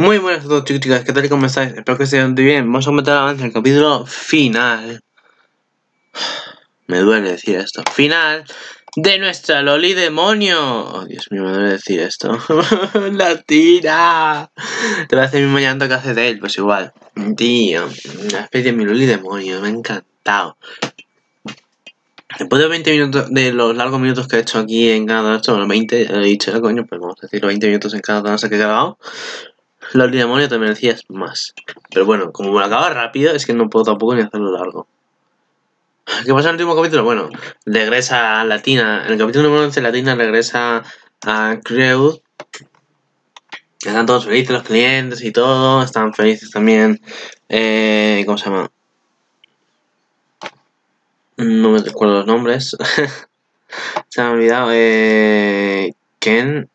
Muy buenas a todos chicos chicas, ¿qué tal cómo estáis? Espero que estén muy bien. Vamos a comentar avance el capítulo final. Me duele decir esto. Final de nuestra Loli demonio. Oh, Dios mío, me duele decir esto. La tira. Te va a hacer el mismo llanto que hace de él, pues igual. Tío, una especie de mi Loli demonio, me ha encantado. Después de 20 minutos, de los largos minutos que he hecho aquí en cada esto, los 20, he dicho, coño, pues vamos a decir los 20 minutos en cada danza que he grabado. Loli Demonio te merecías más. Pero bueno, como me lo acaba rápido, es que no puedo tampoco ni hacerlo largo. ¿Qué pasa en el último capítulo? Bueno, regresa a Latina. En el capítulo número 11, Latina regresa a Crew. Están todos felices los clientes y todo. Están felices también. Eh, ¿Cómo se llama? No me recuerdo los nombres. se me ha olvidado. Eh, Ken.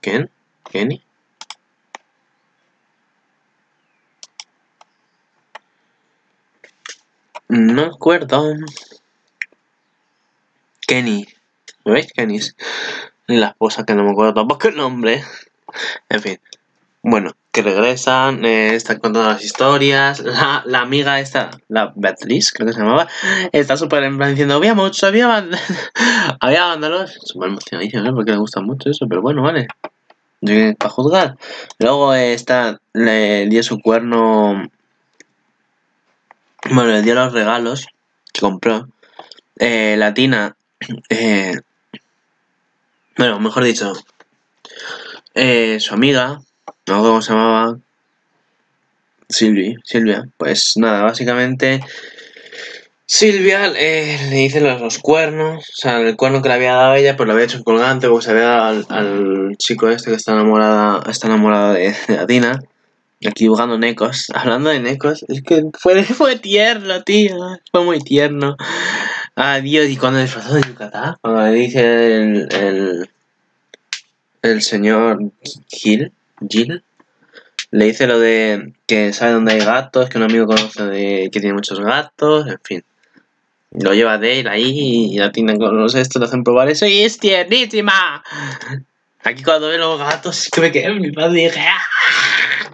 ¿Ken? ¿Kenny? No me acuerdo. Kenny. ¿Me veis? Kenny. La esposa que no me acuerdo tampoco el nombre. En fin. Bueno, que regresan, eh, están contando las historias. La, la, amiga esta, la Beatriz, creo que se llamaba, está súper en plan diciendo: Había mucho, había, había vándalos. Súper emocionadísima, ¿no? Porque le gusta mucho eso, pero bueno, vale. Para juzgar. Luego eh, está, le dio su cuerno bueno, le dio los regalos que compró. Eh, la Tina. Eh, bueno, mejor dicho. Eh, su amiga. No cómo se llamaba. Silvia. Silvia. Pues nada, básicamente. Silvia eh, le dice los, los, cuernos, o sea, el cuerno que le había dado ella, pues lo había hecho colgante porque se había dado al, chico este que está enamorada, está enamorado de, de la Tina. Aquí jugando Necos. Hablando de Necos, es que fue, fue tierno, tío. Fue muy tierno. Adiós. Y cuando disfrazó de Yucatán, cuando le dice el, el, señor Gil, Gil, le dice lo de que sabe dónde hay gatos, que un amigo conoce de que tiene muchos gatos, en fin. Lo lleva de él ahí y la tienda con los estos le hacen probar eso y es tiernísima. Aquí cuando ve los gatos, que me quedé en mi padre y dije ¡Ah!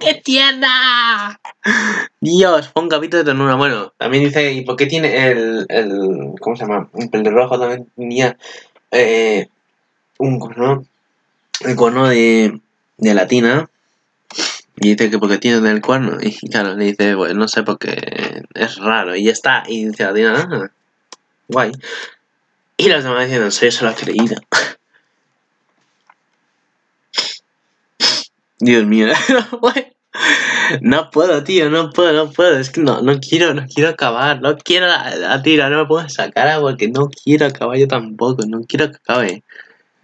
¡Qué tierna! Dios, fue un capítulo de ternura. Bueno, también dice, ¿y por qué tiene el, el ¿cómo se llama? Un pelirrojo también tenía eh, un cono, el cono de, de latina. Y dice que porque tiene el cuerno. Y claro, le dice, bueno, no sé porque es raro. Y ya está. Y dice latina, ah, guay. Y los demás diciendo, soy eso lo ha creído. Dios mío, no puedo, tío, no puedo, no puedo, es que no, no quiero, no quiero acabar, no quiero la, tira, no me esa cara porque no quiero acabar yo tampoco, no quiero que acabe.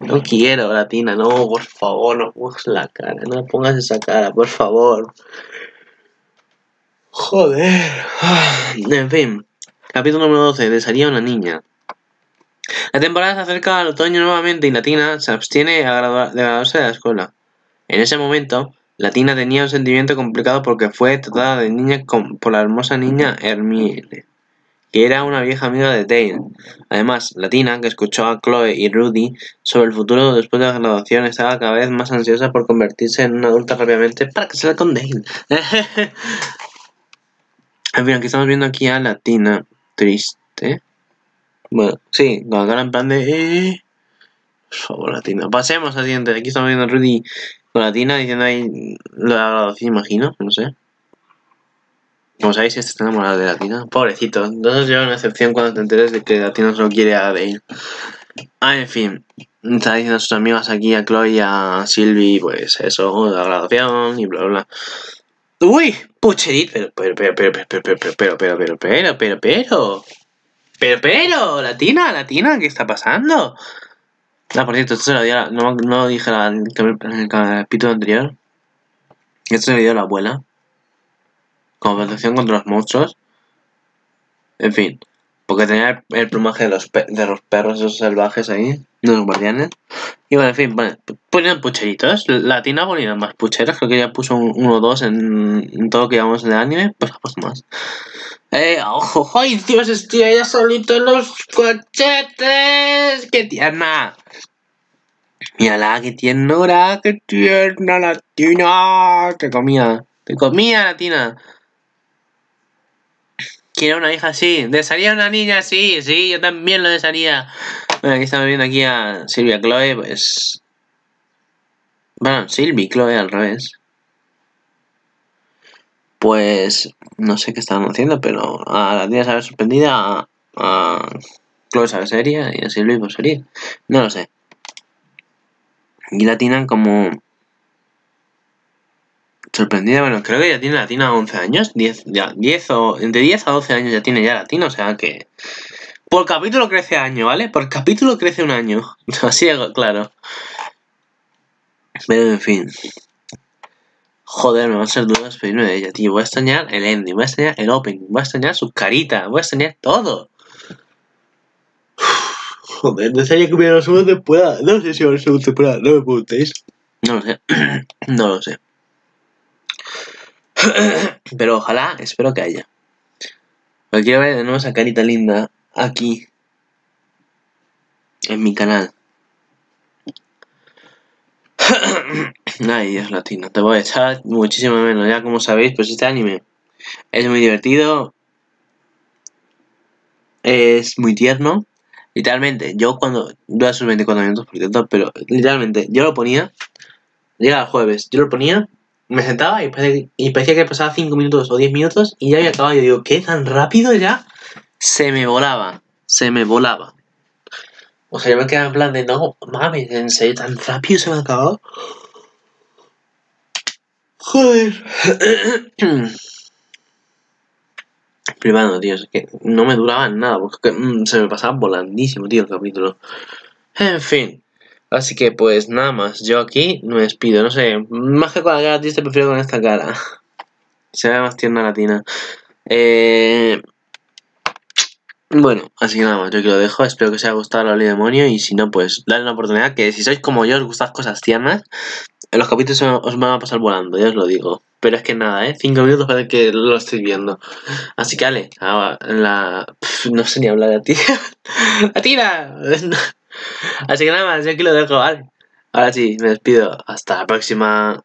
No quiero, Latina, no, por favor, no pongas la cara, no pongas esa cara, por favor. Joder. En fin, capítulo número 12, desearía una niña. La temporada se acerca al otoño nuevamente y Latina se abstiene de graduarse de la escuela. En ese momento, Latina tenía un sentimiento complicado porque fue tratada de niña por la hermosa niña Hermine, que era una vieja amiga de Dale. Además, Latina, que escuchó a Chloe y Rudy sobre el futuro después de la graduación, estaba cada vez más ansiosa por convertirse en una adulta rápidamente para casarse con Dale. en fin, aquí estamos viendo aquí a Latina triste. Bueno, sí, con la cara en plan de... Eh, por favor, Latina. Pasemos al siguiente. Aquí estamos viendo a Rudy con la tina diciendo ahí lo de imagino, no sé. Como sabéis, este está enamorado de la tina. Pobrecito. Entonces lleva una excepción cuando te enteres de que la tina solo quiere a Dale. Ah, en fin. Está diciendo a sus amigas aquí, a Chloe y a Sylvie, pues eso, la graduación y bla bla bla. Uy, pucherit, pero, pero, pero, pero, pero, pero, pero, pero, pero, pero, pero, pero, pero, pero, pero, latina, latina, ¿qué está pasando? Ah, por cierto, esto se lo dio, no, no dije en el capítulo anterior. Esto se lo dio la abuela. Como protección contra los monstruos. En fin. Porque tenía el, plumaje de los, de los perros esos salvajes ahí. De los guardianes. Y bueno, en fin, vale, ponían pucheritos. La tina ponía más pucheros. Creo que ya puso un, uno o dos en, en, todo lo que llevamos en el anime. Pues pues más. Eh, ojo, ¡Ay, Dios! Estoy ella solito en los cochetes. ¡Qué tierna! Mira la que tiernura, que tierna la tina. Te comía, te comía la tina. Quiero una hija así. ¿Desearía una niña así? Sí, yo también lo desearía. Bueno, aquí estamos viendo aquí a Silvia Chloe, pues... Bueno, Silvi Chloe al revés. Pues no sé qué estaban haciendo, pero a la tía se sorprendida, a, a Chloe seria y a Silvi pues sería. No lo sé. Y la Tina como... Sorprendida, bueno, creo que ya tiene la Tina 11 años, 10, ya, 10 o... Entre 10 a 12 años ya tiene ya la Tina, o sea que... Por capítulo crece año, ¿vale? Por capítulo crece un año. Así claro. Pero en fin. Joder, me va a ser duro despedirme de ella, tío. Voy a extrañar el ending, voy a extrañar el opening, voy a extrañar su carita, voy a extrañar todo. Joder, desearía que hubiera una segunda temporada. No sé si va a haber segunda temporada, no me preguntéis. No lo sé. no lo sé. Pero ojalá, espero que haya. Pero quiero ver de nuevo esa carita linda aquí. En mi canal. Ay, Dios latino. Te voy a echar muchísimo menos. Ya como sabéis, pues este anime es muy divertido. Es muy tierno. Literalmente, yo cuando. Dura sus 24 minutos, por cierto, pero literalmente, yo lo ponía. Llega el jueves, yo lo ponía, me sentaba y parecía, y parecía que pasaba 5 minutos o 10 minutos y ya había acabado. Yo digo, ¿qué tan rápido ya? Se me volaba, se me volaba. O sea, yo me quedaba en plan de, no, mames, en serio, tan rápido se me ha acabado. Joder. Privado, tío, es que no me duraba nada, porque mm, se me pasaba volandísimo, tío, el capítulo. En fin. Así que pues nada más, yo aquí me despido, no sé, más que con la cara triste prefiero con esta cara. Se ve más tierna latina. Eh... Bueno, así que nada más, yo aquí lo dejo, espero que os haya gustado la ley demonio y si no, pues dale una oportunidad, que si sois como yo, os gustan cosas tiernas, los capítulos os van a pasar volando, ya os lo digo. Pero es que nada, ¿eh? Cinco minutos para que lo estoy viendo. Así que, Ale, la... no sé ni hablar de ti. ¡A tira! Así que nada más, yo aquí lo dejo, ¿vale? Ahora sí, me despido. Hasta la próxima.